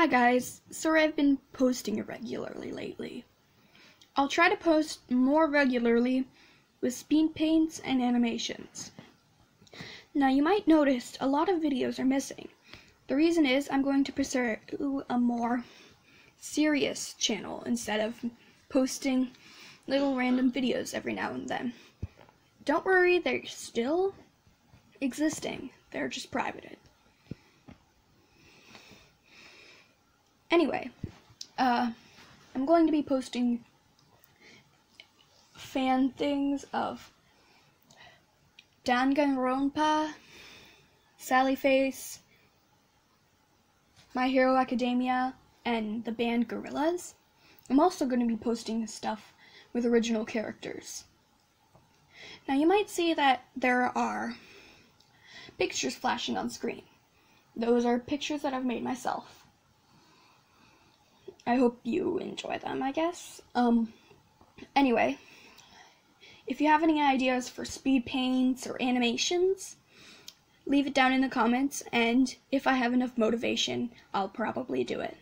Hi guys, sorry I've been posting irregularly lately. I'll try to post more regularly with speed paints and animations. Now you might notice a lot of videos are missing. The reason is I'm going to pursue a more serious channel instead of posting little random videos every now and then. Don't worry, they're still existing. They're just privated. Anyway, uh, I'm going to be posting fan things of Danganronpa, Sally Face, My Hero Academia, and the band Gorillaz. I'm also going to be posting stuff with original characters. Now you might see that there are pictures flashing on screen. Those are pictures that I've made myself. I hope you enjoy them, I guess. Um, anyway, if you have any ideas for speed paints or animations, leave it down in the comments, and if I have enough motivation, I'll probably do it.